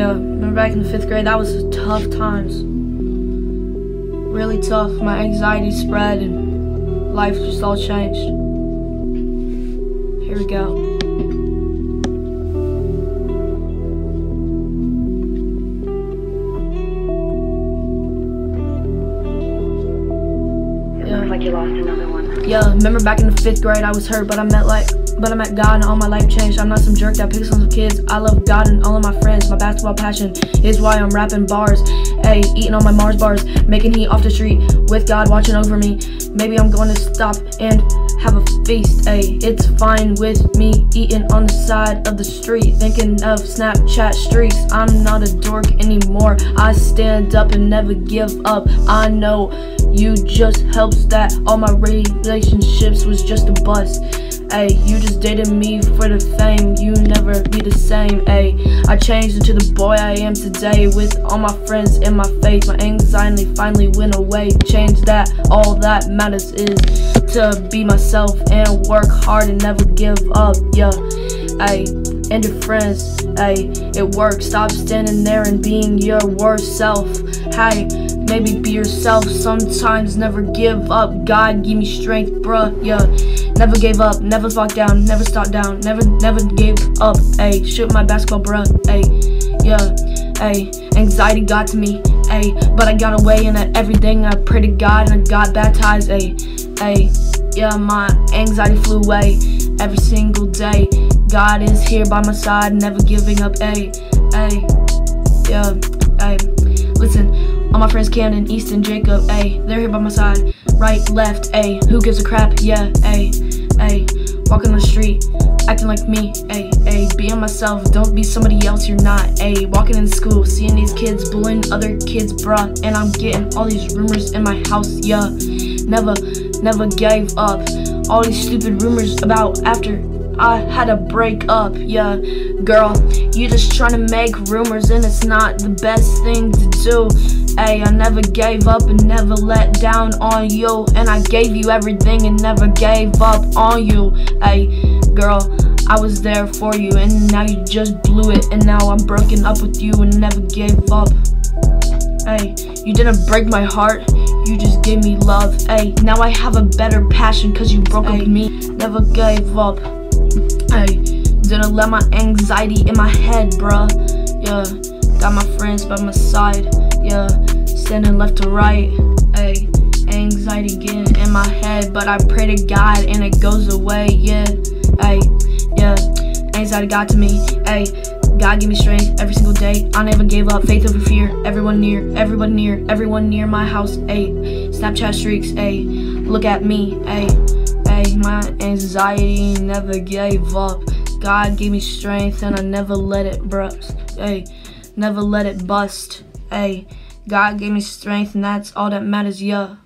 Yeah, remember back in the fifth grade, that was tough times. Really tough. My anxiety spread and life just all changed. Here we go. Yeah, remember back in the fifth grade, I was hurt, but I met like, but I met God and all my life changed. I'm not some jerk that picks on some kids. I love God and all of my friends. My basketball passion is why I'm rapping bars. Hey, eating all my Mars bars, making heat off the street with God watching over me. Maybe I'm going to stop and have a feast, ayy. It's fine with me eating on the side of the street, thinking of Snapchat streaks. I'm not a dork anymore. I stand up and never give up. I know you just helps that all my relationships was just a bust. Ayy, you just dated me for the fame, you be the same, ayy. I changed into the boy I am today with all my friends in my faith. My anxiety finally went away. Change that, all that matters is to be myself and work hard and never give up, yeah. Ayy, and your friends, ayy, it works. Stop standing there and being your worst self. Hey, maybe be yourself. Sometimes never give up. God give me strength, bruh, yeah. Never gave up, never fucked down, never stopped down, never, never gave up. Ayy, shoot my basketball, bruh, ayy, yeah, ayy. Anxiety got to me, ayy, but I got away and everything. I prayed to God and I got baptized, ayy, ayy. Yeah, my anxiety flew away every single day. God is here by my side, never giving up, ayy, ayy, yeah, ayy. Listen, all my friends Camden, Easton, Jacob, ayy, they're here by my side. Right, left, A. who gives a crap, yeah, ayy, ayy. Walking the street, acting like me, ayy, ayy. Being myself, don't be somebody else you're not, ayy. Walking in school, seeing these kids bullying other kids, bruh. And I'm getting all these rumors in my house, yeah. Never, never gave up. All these stupid rumors about after I had to break up, yeah. Girl, you just trying to make rumors and it's not the best thing to do. Ayy, I never gave up and never let down on you. And I gave you everything and never gave up on you. Ayy, girl, I was there for you and now you just blew it. And now I'm broken up with you and never gave up. Ayy, you didn't break my heart. You just gave me love. Ayy, now I have a better passion cause you broke up with me. Never gave up. Ayy, didn't let my anxiety in my head, bruh. Yeah, got my friends by my side. Yeah, standing left to right. Ayy, anxiety getting in my head, but I pray to God and it goes away. Yeah, ayy, yeah, anxiety got to me. Ayy, God give me strength every single day. I never gave up, faith over fear. Everyone near, everyone near, everyone near my house. Ayy, Snapchat streaks. Ayy, look at me. Ayy. My anxiety never gave up. God gave me strength and I never let it bust. Hey, never let it bust. Hey, God gave me strength and that's all that matters, yeah.